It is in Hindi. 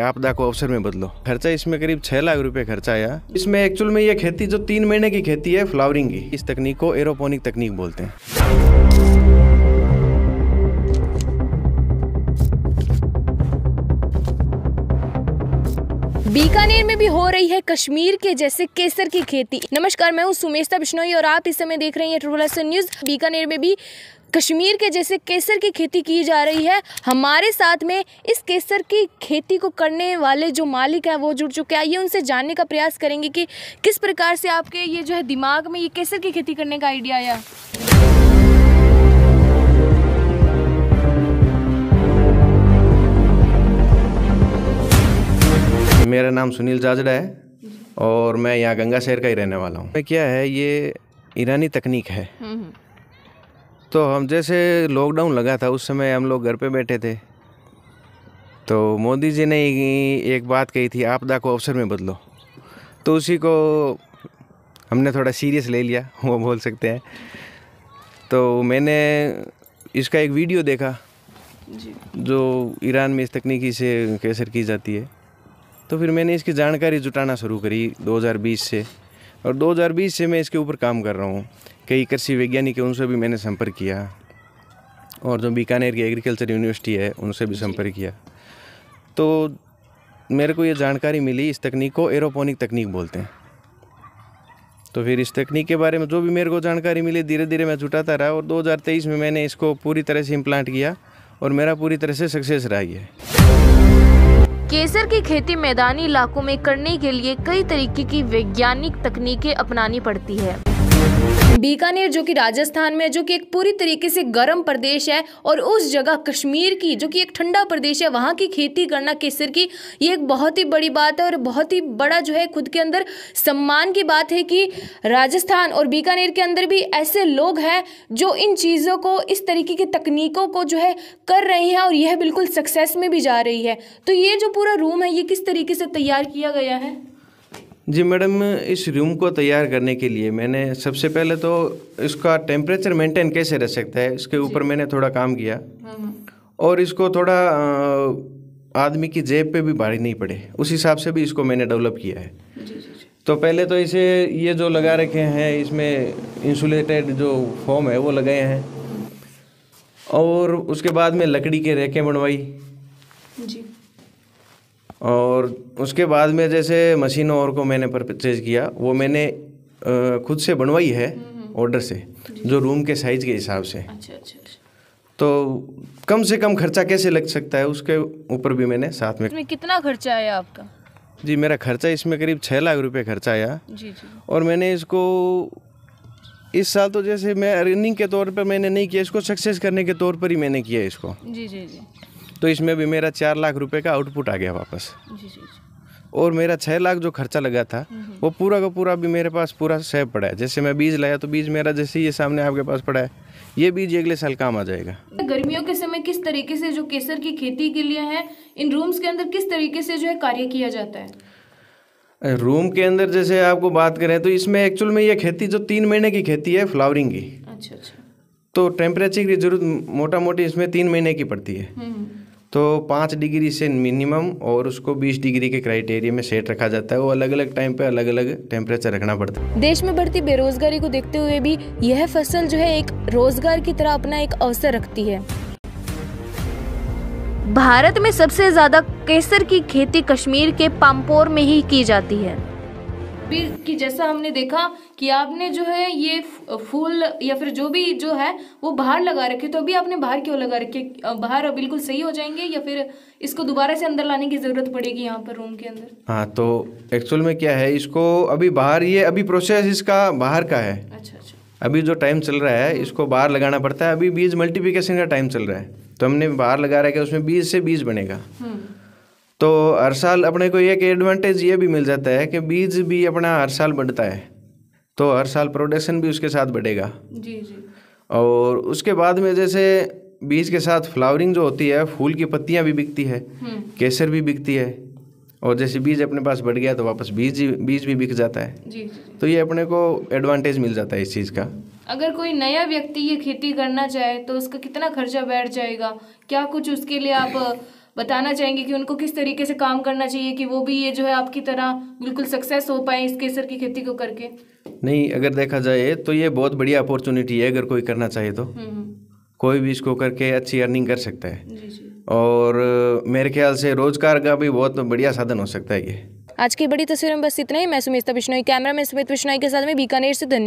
आपदा को अवसर में बदलो। खर्चा इसमें करीब छह लाख रुपए खर्चा आया। इसमें एक्चुअल में ये खेती जो तीन महीने की खेती है फ्लावरिंग की। इस तकनीक को एरोपोनिक तकनीक बोलते हैं। बीकानेर में भी हो रही है कश्मीर के जैसे केसर की खेती। नमस्कार, मैं हूँ सुमेशता बिश्नोई और आप इस समय देख रहे हैं ट्रिपल एस न्यूज़ बीकानेर में भी कश्मीर के जैसे केसर की खेती की जा रही है। हमारे साथ में इस केसर की खेती को करने वाले जो मालिक हैं, वो जुड़ चुके हैं। आइए उनसे जानने का प्रयास करेंगे कि किस प्रकार से आपके ये जो है दिमाग में ये केसर की खेती करने का आइडिया आया। नाम सुनील जाजड़ा है और मैं यहाँ गंगा शहर का ही रहने वाला हूँ। क्या है ये ईरानी तकनीक है। तो हम जैसे लॉकडाउन लगा था उस समय हम लोग घर पे बैठे थे। तो मोदी जी ने एक बात कही थी आपदा को अवसर में बदलो। तो उसी को हमने थोड़ा सीरियस ले लिया वो बोल सकते हैं। तो मैंने इसका एक वीडियो देखा जो ईरान में इस तकनीकी से कैसर की जाती है। तो फिर मैंने इसकी जानकारी जुटाना शुरू करी 2020 से। और 2020 से मैं इसके ऊपर काम कर रहा हूँ। कई कृषि वैज्ञानिक हैं उनसे भी मैंने संपर्क किया। और जो बीकानेर की एग्रीकल्चर यूनिवर्सिटी है उनसे भी संपर्क किया। तो मेरे को ये जानकारी मिली इस तकनीक को एरोपोनिक तकनीक बोलते हैं। तो फिर इस तकनीक के बारे में जो भी मेरे को जानकारी मिली धीरे धीरे मैं जुटाता रहा। और 2023 में मैंने इसको पूरी तरह से इम्प्लांट किया और मेरा पूरी तरह से सक्सेस रहा ये। केसर की खेती मैदानी इलाकों में करने के लिए कई तरीके की वैज्ञानिक तकनीकें अपनानी पड़ती है। बीकानेर, जो कि राजस्थान में जो कि एक पूरी तरीके से गर्म प्रदेश है, और उस जगह कश्मीर की, जो कि एक ठंडा प्रदेश है, वहाँ की खेती करना केसर की, ये एक बहुत ही बड़ी बात है और बहुत ही बड़ा जो है, खुद के अंदर सम्मान की बात है कि राजस्थान और बीकानेर के अंदर भी ऐसे लोग हैं, जो इन चीज़ों को, इस तरीके की तकनीकों को जो है, कर रहे हैं और यह बिल्कुल सक्सेस में भी जा रही है। तो ये जो पूरा रूम है, ये किस तरीके से तैयार किया गया है? जी मैडम इस रूम को तैयार करने के लिए मैंने सबसे पहले तो इसका टेम्परेचर मेंटेन कैसे रह सकता है? इसके ऊपर मैंने थोड़ा काम किया। और इसको थोड़ा आदमी की जेब पे भी भारी नहीं पड़े। उस हिसाब से भी इसको मैंने डेवलप किया है। तो पहले तो इसे ये जो लगा रखे हैं इसमें इंसुलेटेड जो फॉर्म है वो लगाए हैं। और उसके बाद में लकड़ी के रेकें बनवाई। जी। और उसके बाद में जैसे मशीनों और को मैंने परचेज किया वो मैंने खुद से बनवाई है ऑर्डर से जो। रूम के साइज़ के हिसाब से। अच्छा अच्छा तो कम से कम खर्चा कैसे लग सकता है? उसके ऊपर भी मैंने साथ में कितना खर्चा आया आपका? जी मेरा खर्चा इसमें करीब छः लाख रुपए खर्चा आया। जी जी। और मैंने इसको इस साल तो जैसे मैं अर्निंग के तौर पर मैंने नहीं किया इसको सक्सेस करने के तौर पर ही मैंने किया इसको। जी जी जी। तो इसमें भी मेरा चार लाख रुपए का आउटपुट आ गया वापस। जी जी और मेरा छः लाख जो खर्चा लगा था वो पूरा का पूरा भी मेरे पास पूरा सेव पड़ा है। जैसे मैं बीज लाया तो बीज मेरा जैसे ये सामने आपके पास पड़ा है ये बीज अगले साल काम आ जाएगा। गर्मियों के समय किस तरीके से जो केसर की खेती के लिए है इन रूम्स के अंदर किस तरीके से जो है कार्य किया जाता है? रूम के अंदर जैसे आपको बात करें तो इसमें एक्चुअल में ये खेती जो तीन महीने की खेती है फ्लावरिंग की। अच्छा अच्छा। तो टेम्परेचर की ज़रूरत मोटा मोटी इसमें तीन महीने की पड़ती है। हम्म। तो पाँच डिग्री से मिनिमम और उसको बीस डिग्री के क्राइटेरिया में सेट रखा जाता है। वो अलग अलग टाइम पे अलग अलग टेम्परेचर रखना पड़ता है। देश में बढ़ती बेरोजगारी को देखते हुए भी यह फ़सल जो है एक रोज़गार की तरह अपना एक अवसर रखती है। भारत में सबसे ज़्यादा केसर की खेती कश्मीर के पाम्पोर में ही की जाती है। कि जैसा हमने देखा कि आपने जो है ये फूल या फिर जो भी जो है वो बाहर लगा रखे तो अभी आपने बाहर क्यों लगा रखे? बाहर बिल्कुल सही हो जाएँगे या फिर इसको दोबारा से अंदर लाने की ज़रूरत पड़ेगी यहाँ पर रूम के अंदर? हाँ तो एक्चुअल में क्या है इसको अभी बाहर ये अभी प्रोसेस इसका बाहर का है। अच्छा अच्छा। अभी जो टाइम चल रहा है इसको बाहर लगाना पड़ता है। अभी बीज मल्टीप्लिकेशन का टाइम चल रहा है। तो हमने बाहर लगा रखा है उसमें बीज से बीज बनेगा। तो हर साल अपने को एक एडवांटेज ये भी मिल जाता है कि बीज भी अपना हर साल बढ़ता है। तो हर साल प्रोडक्शन भी उसके साथ बढ़ेगा। जी जी। और उसके बाद में जैसे बीज के साथ फ्लावरिंग जो होती है फूल की पत्तियाँ भी बिकती है केसर भी बिकती है। और जैसे बीज अपने पास बढ़ गया तो वापस बीज बीज भी बिक जाता है। जी जी तो ये अपने को एडवांटेज मिल जाता है इस चीज़ का। अगर कोई नया व्यक्ति ये खेती करना चाहे तो उसका कितना खर्चा बैठ जाएगा? क्या कुछ उसके लिए आप बताना चाहेंगे कि उनको किस तरीके से काम करना चाहिए कि वो भी ये जो है आपकी तरह बिल्कुल सक्सेस हो पाए इस केसर की खेती को करके। नहीं अगर देखा जाए तो ये बहुत बढ़िया अपॉर्चुनिटी है अगर कोई करना चाहे तो। हम्म, हम्म, कोई भी इसको करके अच्छी अर्निंग कर सकता है। जी जी। और मेरे ख्याल से रोज़गार का भी बहुत बढ़िया साधन हो सकता है ये। आज की बड़ी तस्वीर में बस इतना ही। मैं सुमिता बिश्नोई कैमरा में स्मित बिश्नोई के साथ में बीकानेर से धन्यवाद।